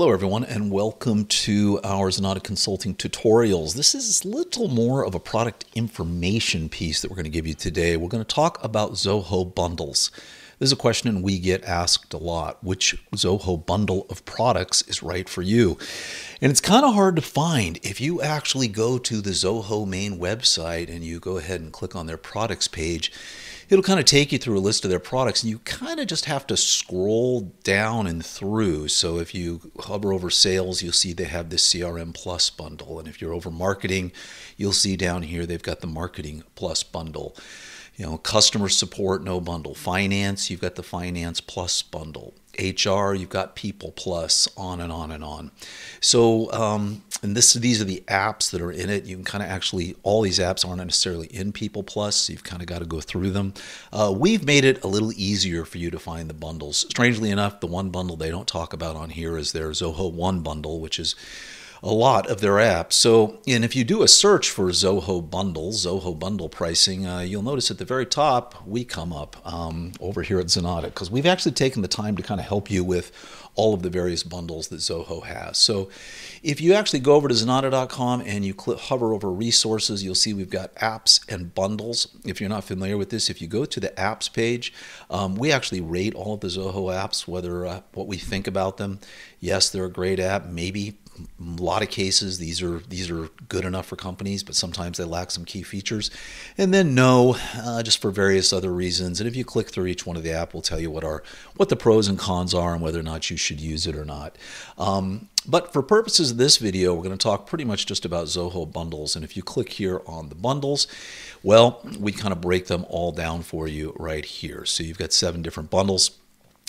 Hello, everyone, and welcome to our Zenatta Consulting tutorials. This is a little more of a product information piece that we're going to give you today. We're going to talk about Zoho bundles. This is a question we get asked a lot which Zoho bundle of products is right for you? And it's kind of hard to find. If you actually go to the Zoho main website and you go ahead and click on their products page, it'll kind of take you through a list of their products and you kind of just have to scroll down and through so if you hover over sales you'll see they have this crm plus bundle and if you're over marketing you'll see down here they've got the marketing plus bundle you know customer support no bundle. Finance you've got the finance plus bundle. Hr you've got people plus on and on and on. So um, and this these are the apps that are in it. You can kind of actually all these apps aren't necessarily in people plus so you've kind of got to go through them. Uh, we've made it a little easier for you to find the bundles. Strangely enough the one bundle they don't talk about on here is their zoho one bundle which is a lot of their apps. So, and if you do a search for Zoho bundles, Zoho bundle pricing, uh, you'll notice at the very top we come up um, over here at Zenatta because we've actually taken the time to kind of help you with all of the various bundles that Zoho has. So, if you actually go over to Zenatta.com and you click, hover over resources, you'll see we've got apps and bundles. If you're not familiar with this, if you go to the apps page, um, we actually rate all of the Zoho apps, whether uh, what we think about them. Yes, they're a great app. Maybe lot of cases these are these are good enough for companies but sometimes they lack some key features. And then no uh, just for various other reasons. And if you click through each one of the app we'll tell you what are what the pros and cons are and whether or not you should use it or not. Um, but for purposes of this video we're going to talk pretty much just about zoho bundles. And if you click here on the bundles well we kind of break them all down for you right here. So you've got seven different bundles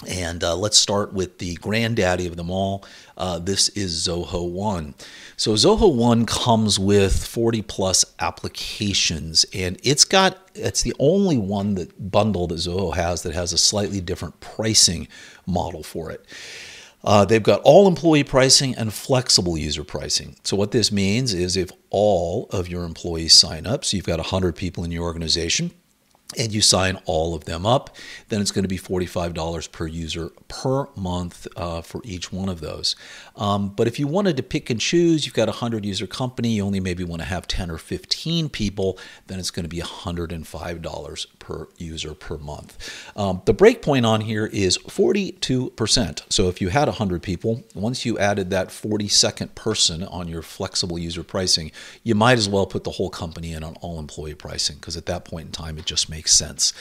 and uh, let's start with the granddaddy of them all. Uh, this is Zoho One. So, Zoho One comes with 40 plus applications, and it's got it's the only one that bundle that Zoho has that has a slightly different pricing model for it. Uh, they've got all employee pricing and flexible user pricing. So, what this means is if all of your employees sign up, so you've got 100 people in your organization, and you sign all of them up, then it's going to be $45 per user per month uh, for each one of those. Um, but if you wanted to pick and choose, you've got a 100 user company, you only maybe want to have 10 or 15 people, then it's going to be $105 per user per month. Um, the breakpoint on here is 42%. So if you had 100 people, once you added that 42nd person on your flexible user pricing, you might as well put the whole company in on all employee pricing because at that point in time, it just makes makes sense.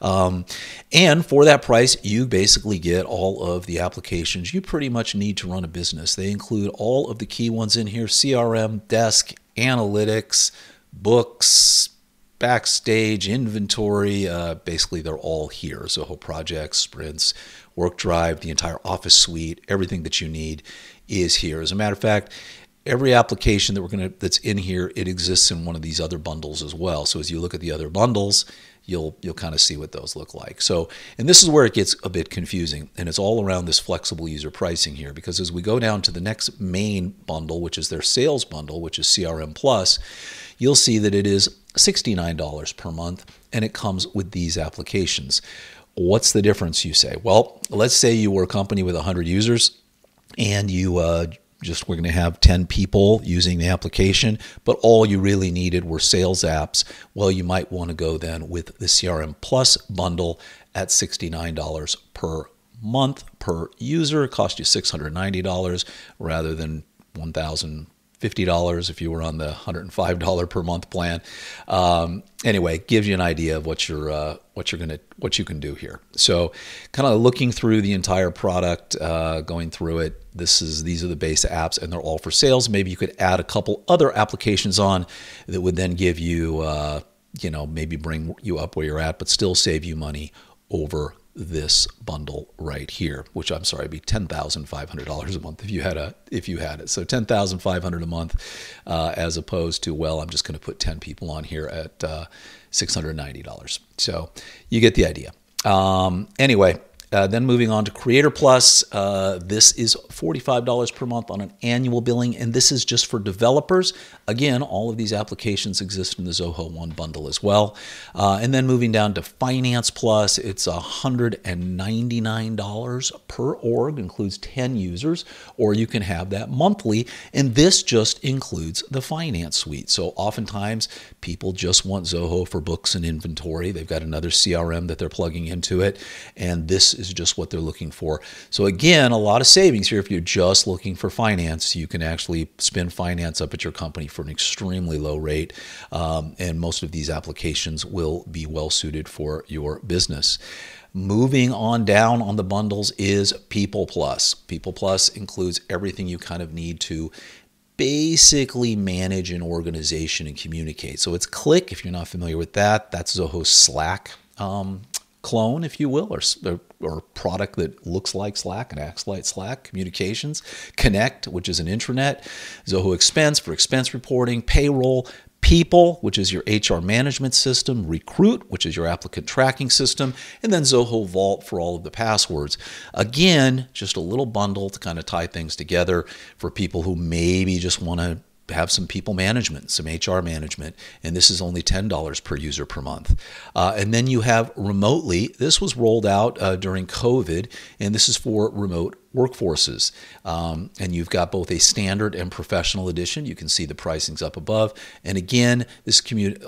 Um, and for that price, you basically get all of the applications you pretty much need to run a business. They include all of the key ones in here CRM, desk, analytics, books, backstage, inventory. Uh, basically, they're all here. Zoho projects, sprints, work drive, the entire office suite, everything that you need is here. As a matter of fact, every application that we're to that's in here it exists in one of these other bundles as well so as you look at the other bundles you'll you'll kind of see what those look like. So, and this is where it gets a bit confusing, and it's all around this flexible user pricing here because as we go down to the next main bundle, which is their sales bundle, which is CRM Plus, you'll see that it is $69 per month and it comes with these applications. What's the difference, you say? Well, let's say you were a company with 100 users and you uh, just we're going to have 10 people using the application, but all you really needed were sales apps. Well, you might want to go then with the CRM Plus bundle at $69 per month per user. It cost you $690 rather than 1000 $50 if you were on the $105 per month plan. Um, anyway, gives you an idea of what you're uh, what you're gonna what you can do here. So, kind of looking through the entire product, uh, going through it. This is these are the base apps, and they're all for sales. Maybe you could add a couple other applications on that would then give you, uh, you know, maybe bring you up where you're at, but still save you money over this bundle right here, which I'm sorry, would be ten thousand five hundred dollars a month if you had a if you had it. So ten thousand five hundred a month, uh, as opposed to well, I'm just going to put ten people on here at uh, six hundred ninety dollars. So you get the idea. Um, anyway, Uh, then moving on to Creator Plus, uh, this is $45 per month on an annual billing, and this is just for developers. Again, all of these applications exist in the Zoho One bundle as well. Uh, and then moving down to Finance Plus, it's $199 per org, includes 10 users, or you can have that monthly, and this just includes the Finance Suite. So oftentimes people just want Zoho for books and inventory. They've got another CRM that they're plugging into it, and this is just what they're looking for. So again, a lot of savings here if you're just looking for finance. You can actually spin finance up at your company for an extremely low rate, um, and most of these applications will be well suited for your business. Moving on down on the bundles is People Plus. People Plus includes everything you kind of need to basically manage an organization and communicate. So it's Cliq, if you're not familiar with that. That's Zoho Slack um, clone, if you will, or, or product that looks like Slack and acts like Slack, communications, Connect, which is an intranet, Zoho Expense for expense reporting, payroll, People, which is your HR management system, Recruit, which is your applicant tracking system, and then Zoho Vault for all of the passwords. Again, just a little bundle to kind of tie things together for people who maybe just want to have some people management, some HR management, and this is only $10 per user per month. Uh, and then you have remotely, this was rolled out uh, during COVID, and this is for remote workforces. Um, and you've got both a standard and professional edition. You can see the pricings up above. And again, this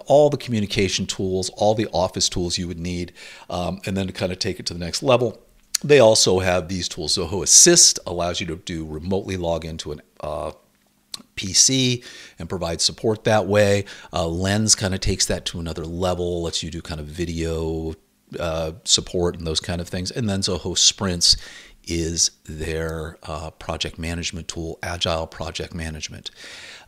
all the communication tools, all the office tools you would need, um, and then to kind of take it to the next level. They also have these tools. Zoho Assist allows you to do remotely log into an uh, PC and provide support that way. Uh, Lens kind of takes that to another level, lets you do kind of video uh, support and those kind of things. And then Zoho Sprints is their uh, project management tool, Agile Project Management.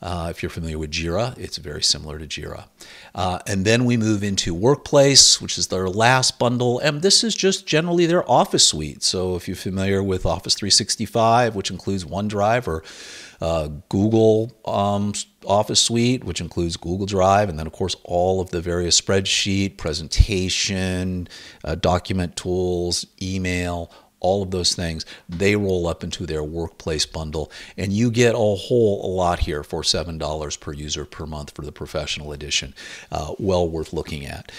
Uh, if you're familiar with Jira, it's very similar to Jira. Uh, and then we move into Workplace, which is their last bundle. And this is just generally their Office suite. So if you're familiar with Office 365, which includes OneDrive or uh, Google um, Office Suite, which includes Google Drive, and then, of course, all of the various spreadsheet, presentation, uh, document tools, email, all of those things, they roll up into their workplace bundle. And you get a whole lot here for $7 per user per month for the professional edition. Uh, well worth looking at.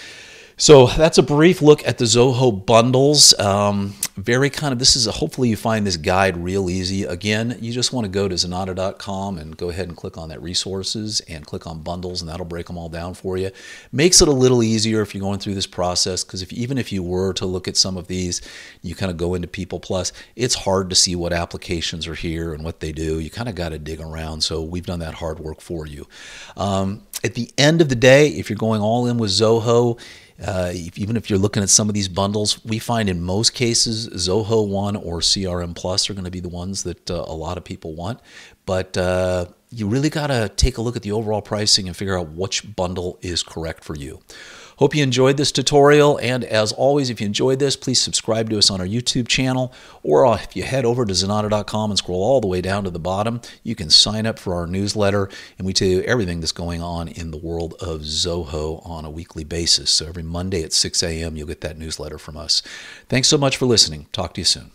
So that's a brief look at the Zoho bundles. Um, very kind of, this is a, hopefully you find this guide real easy. Again, you just want to go to Zenatta.com and go ahead and click on that resources and click on bundles, and that'll break them all down for you. Makes it a little easier if you're going through this process because if even if you were to look at some of these, you kind of go into People Plus, it's hard to see what applications are here and what they do. You kind of got to dig around. So we've done that hard work for you. Um, at the end of the day, if you're going all in with Zoho, uh, even if you're looking at some of these bundles, we find in most cases Zoho One or CRM Plus are going to be the ones that uh, a lot of people want. But uh, you really got to take a look at the overall pricing and figure out which bundle is correct for you. Hope you enjoyed this tutorial, and as always, if you enjoyed this, please subscribe to us on our YouTube channel, or if you head over to Zenatta.com and scroll all the way down to the bottom, you can sign up for our newsletter, and we tell you everything that's going on in the world of Zoho on a weekly basis. So every Monday at 6 a.m., you'll get that newsletter from us. Thanks so much for listening. Talk to you soon.